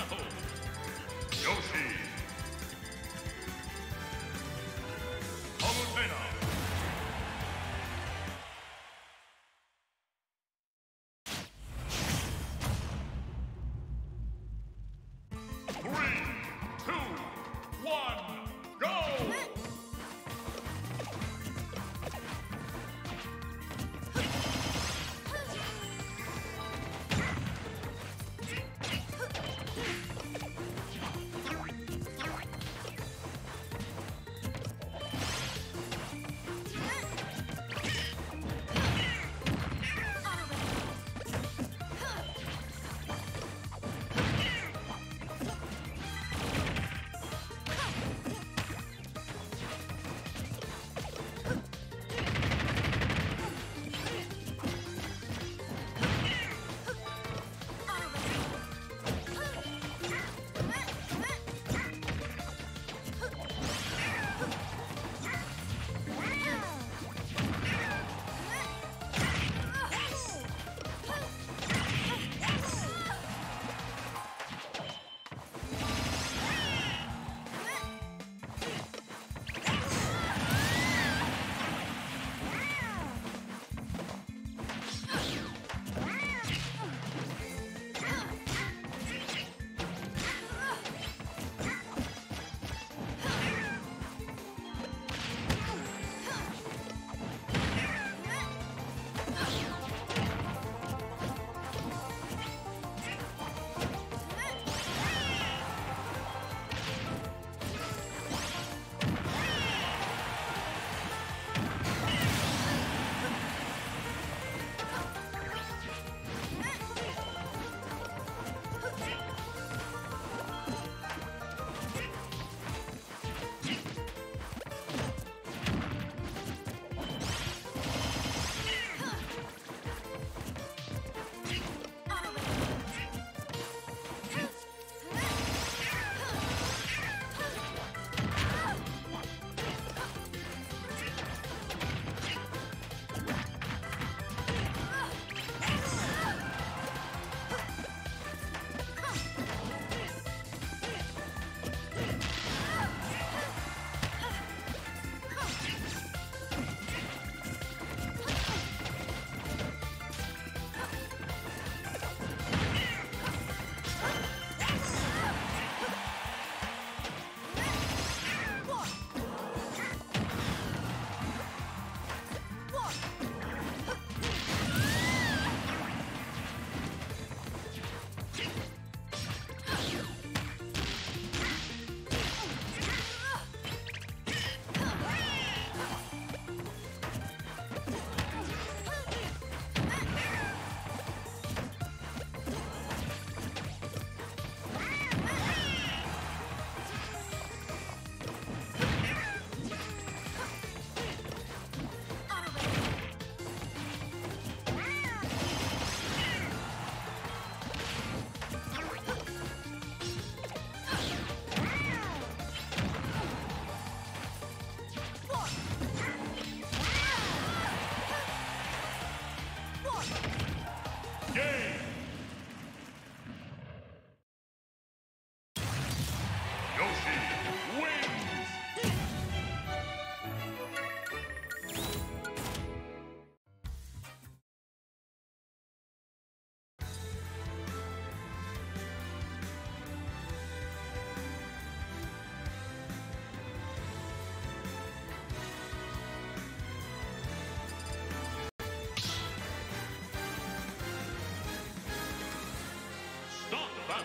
よし。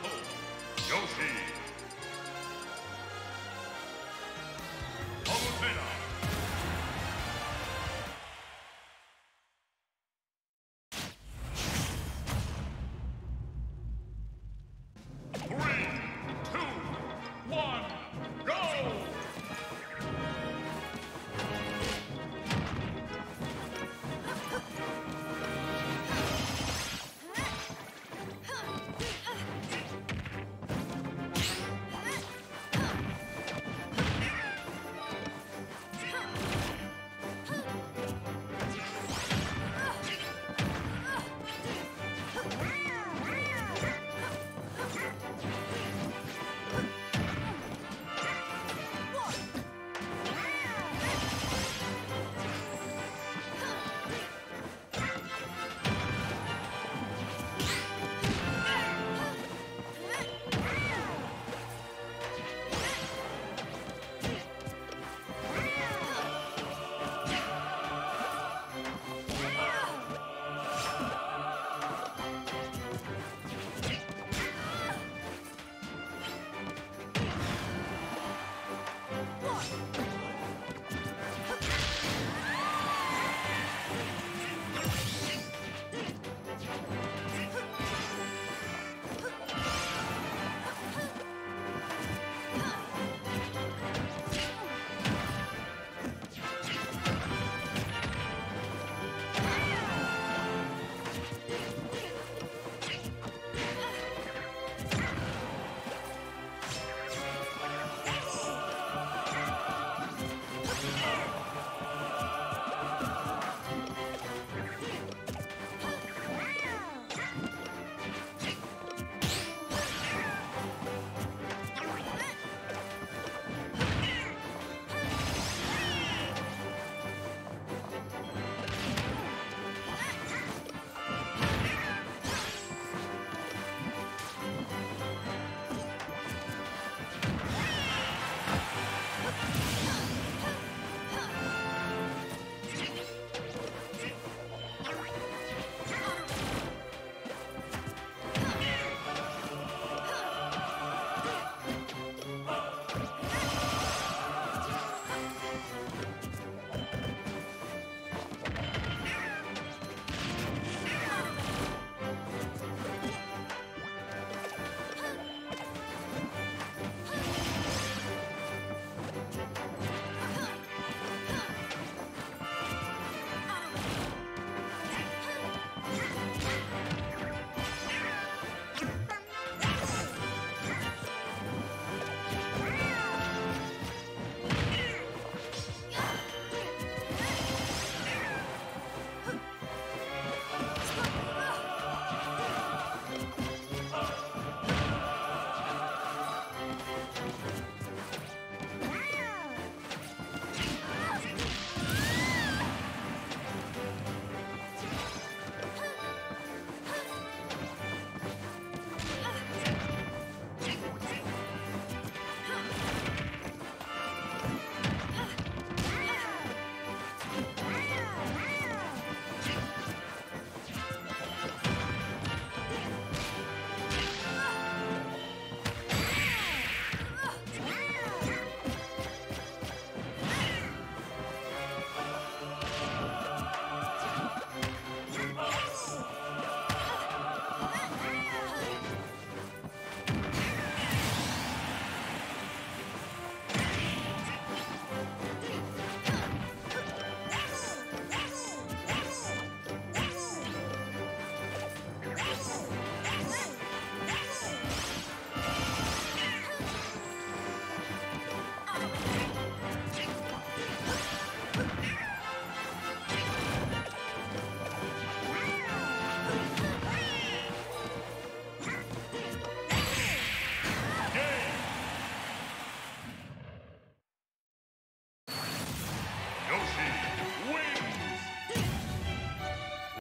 Bravo!